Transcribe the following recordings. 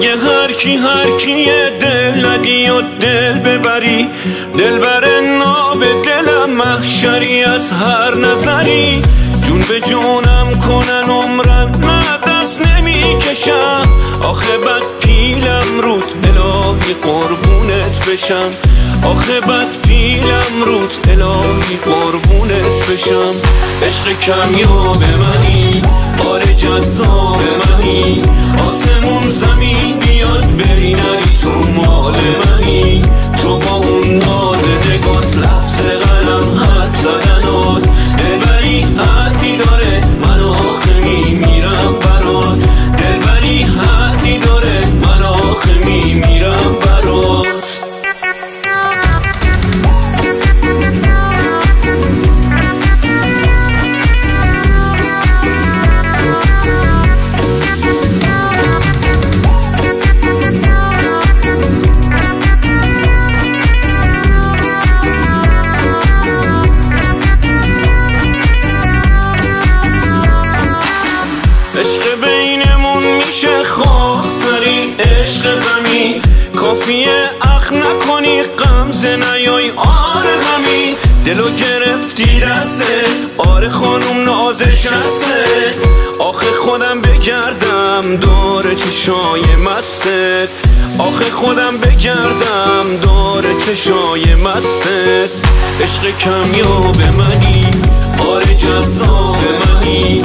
اگه هر کی هر کیه دل ندی و دل ببری دل بر ناب دلم محشری از هر نظری. جون به جونم کنن عمرن نه دست نمی‌کشم. آخه بد پیلم رود الهی قربونت بشم. آخه بد پیلم رود الهی قربونت بشم. عشق کمیاب منی آره جذاب منی. کافیه اخ نکنی غمزه نیای آره همین. دلو گرفتی دسته آره خانوم نازش هسته آخه خودم بگردم دور چشای مستت. آخه خودم بگردم دور چشای مستت. عشق کمیاب منی آره جذاب منی.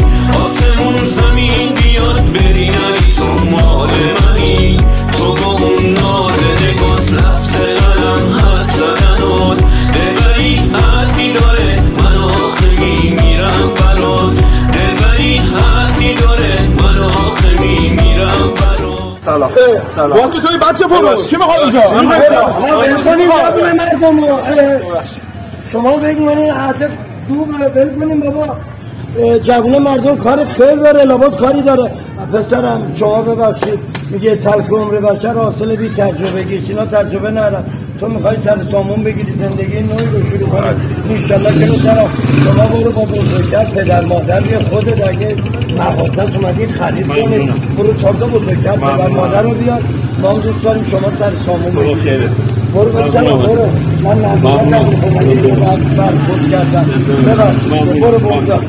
سلام. سلام. وقتی توی بچه پروز کی می‌خواد اینجا؟ شما فکر کنین حتی دوغ بل کنیم بابا. اه، جوون مردم کار خیر داره لابد کاری داره. پسرم شما ببخشید. میگه تلخ عمر بشر حاصل بی تجربه گیش اینا تجربه نرن تو می‌خوای سر سامون بگیری زندگی نوعی رو شروع کنی. انشالله که طرف شما برو با بزرگتر پدر مادر یه خودت اگه مغازت اومدید خرید کنید برو چهار تا بزرگتر پدر مادر رو بیار. ما هم دوست داریم شما سر سامون بگیرید برو بسرم برو. من نظرم نمی‌خونم من یه بار بر خود کردم. ببر برو برو